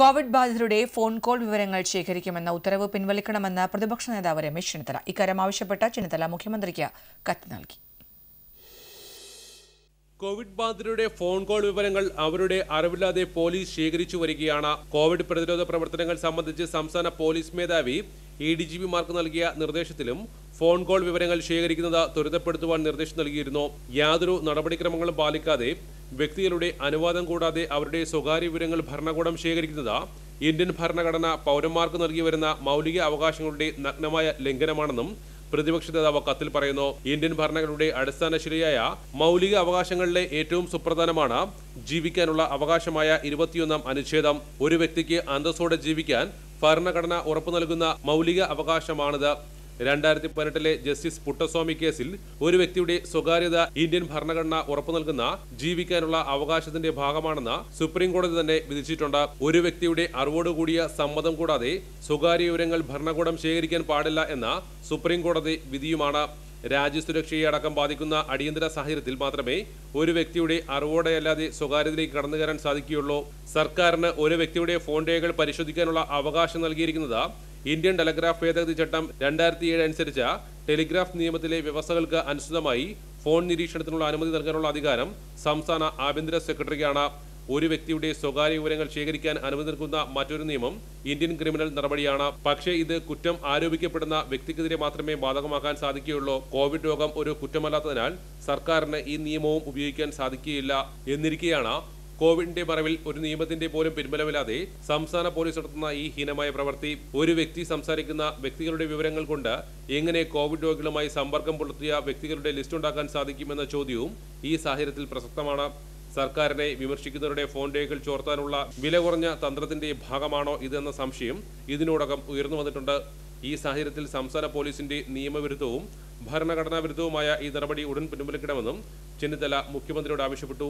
Covid ബാധിതരുടെ phone call വിവരങ്ങൾ ശേഖരിക്കുമെന്ന ഉത്തരവ് പിൻവലിക്കണമെന്ന് പ്രതിപക്ഷ നേതാവ് രമേശ് ചെന്നിത്തല. ഇക്കാര്യം ആവശ്യപ്പെട്ട് ചെന്നിത്തല മുഖ്യമന്ത്രിക്ക് കത്ത് നൽകി. കോവിഡ് ബാധിതരുടെ ഫോൺ കോൾ വിവരങ്ങൾ അവരുടെ അറിവില്ലാതെ പോലീസ് ശേഖരിച്ചു വരികയാണ്. കോവിഡ് പ്രതിരോധ പ്രവർത്തനങ്ങൾ സംബന്ധിച്ച് സംസ്ഥാന പോലീസ് മേധാവി എ ഡി ജി പിമാർക്ക് നൽകിയ നിർദ്ദേശത്തിലും ഫോൺ കോൾ വിവരങ്ങൾ ശേഖരിക്കുന്നത് ത്വരിതപ്പെടുത്തുവാൻ നിർദ്ദേശം നൽകിയിരുന്നു. യാതൊരു നടപടിക്രമങ്ങളും പാലിക്കാതെ വ്യക്തികളുടെ അനുവാദം കൂടാതെ അവരുടെ സ്വകാര്യ വിവരങ്ങൾ ഭരണകൂടം ശേഖരിക്കുന്നത് ഇന്ത്യൻ ഭരണഘടന പൗരന്മാർക്ക് നൽകി വരുന്ന മൗലിക അവകാശങ്ങളുടെ നഗ്നമായ ലംഘനമാണെന്നും പ്രതിപക്ഷ നേതാവ് കത്തിൽ പറയുന്നു. ഇന്ത്യൻ ഭരണഘടനയുടെ അടിസ്ഥാന ശിലയായ മൗലിക അവകാശങ്ങളിലെ ഏറ്റവും സുപ്രധാനമാണ് ജീവിക്കാനുള്ള അവകാശമായ ഇരുപത്തിയൊന്നാം അനുച്ഛേദം. ഒരു വ്യക്തിക്ക് അന്തസ്സോടെ ജീവിക്കാൻ ഭരണഘടന ഉറപ്പു നൽകുന്ന മൗലിക അവകാശമാണിത്. രണ്ടായിരത്തി പതിനെട്ടിലെ ജസ്റ്റിസ് പുട്ടസ്വാമി കേസിൽ ഒരു വ്യക്തിയുടെ സ്വകാര്യത ഇന്ത്യൻ ഭരണഘടന ഉറപ്പു നൽകുന്ന ജീവിക്കാനുള്ള അവകാശത്തിന്റെ ഭാഗമാണെന്ന് സുപ്രീം കോടതി തന്നെ വിധിച്ചിട്ടുണ്ട്. ഒരു വ്യക്തിയുടെ അറിവോടുകൂടിയ സമ്മതം കൂടാതെ സ്വകാര്യ വിവരങ്ങൾ ഭരണകൂടം ശേഖരിക്കാൻ പാടില്ല എന്ന സുപ്രീം കോടതി വിധിയുമാണ്. രാജ്യസുരക്ഷയെ അടക്കം ബാധിക്കുന്ന അടിയന്തര സാഹചര്യത്തിൽ മാത്രമേ ഒരു വ്യക്തിയുടെ അറിവോടെയല്ലാതെ സ്വകാര്യതയിലേക്ക് കടന്നു കയറാൻ സാധിക്കുകയുള്ളൂ. സർക്കാരിന് ഒരു വ്യക്തിയുടെ ഫോൺ രേഖകൾ പരിശോധിക്കാനുള്ള അവകാശം നൽകിയിരിക്കുന്നത് ഇന്ത്യൻ ടെലഗ്രാഫ് ഭേദഗതി ചട്ടം രണ്ടായിരത്തി ഏഴ് അനുസരിച്ച് ടെലിഗ്രാഫ് നിയമത്തിലെ വ്യവസ്ഥകൾക്ക് അനുസൃതമായി ഫോൺ നിരീക്ഷണത്തിനുള്ള അനുമതി നൽകാനുള്ള അധികാരം സംസ്ഥാന ആഭ്യന്തര സെക്രട്ടറിക്കാണ്. ഒരു വ്യക്തിയുടെ സ്വകാര്യ വിവരങ്ങൾ ശേഖരിക്കാൻ അനുമതി നൽകുന്ന മറ്റൊരു നിയമം ഇന്ത്യൻ ക്രിമിനൽ നടപടിയാണ്. പക്ഷേ ഇത് കുറ്റം ആരോപിക്കപ്പെടുന്ന വ്യക്തിക്കെതിരെ മാത്രമേ ബാധകമാക്കാൻ സാധിക്കുകയുള്ളൂ. കോവിഡ് രോഗം ഒരു കുറ്റമല്ലാത്തതിനാൽ സർക്കാരിന് ഈ നിയമവും ഉപയോഗിക്കാൻ സാധിക്കുകയില്ല എന്നിരിക്കെയാണ് കോവിഡിന്റെ മറവിൽ ഒരു നിയമത്തിന്റെ പോലും പിൻബലമില്ലാതെ സംസ്ഥാന പോലീസ് നടത്തുന്ന ഈ ഹീനമായ പ്രവൃത്തി ഒരു വ്യക്തി സംസാരിക്കുന്ന വ്യക്തികളുടെ വിവരങ്ങൾ കൊണ്ട് എങ്ങനെ കോവിഡ് രോഗികളുമായി സമ്പർക്കം പുലർത്തിയ വ്യക്തികളുടെ ലിസ്റ്റ് ഉണ്ടാക്കാൻ സാധിക്കുമെന്ന ചോദ്യവും ഈ സാഹചര്യത്തിൽ പ്രസക്തമാണ്. സർക്കാരിനെ വിമർശിക്കുന്നവരുടെ ഫോൺ രേഖകൾ ചോർത്താനുള്ള വില കുറഞ്ഞ തന്ത്രത്തിന്റെ ഭാഗമാണോ ഇതെന്ന സംശയം ഇതിനോടകം ഉയർന്നു വന്നിട്ടുണ്ട്. ഈ സാഹചര്യത്തിൽ സംസ്ഥാന പോലീസിന്റെ നിയമവിരുദ്ധവും ഭരണഘടനാ വിരുദ്ധവുമായ ഈ നടപടി ഉടൻ പിൻവലിക്കണമെന്നും ചെന്നിത്തല മുഖ്യമന്ത്രിയോട് ആവശ്യപ്പെട്ടു.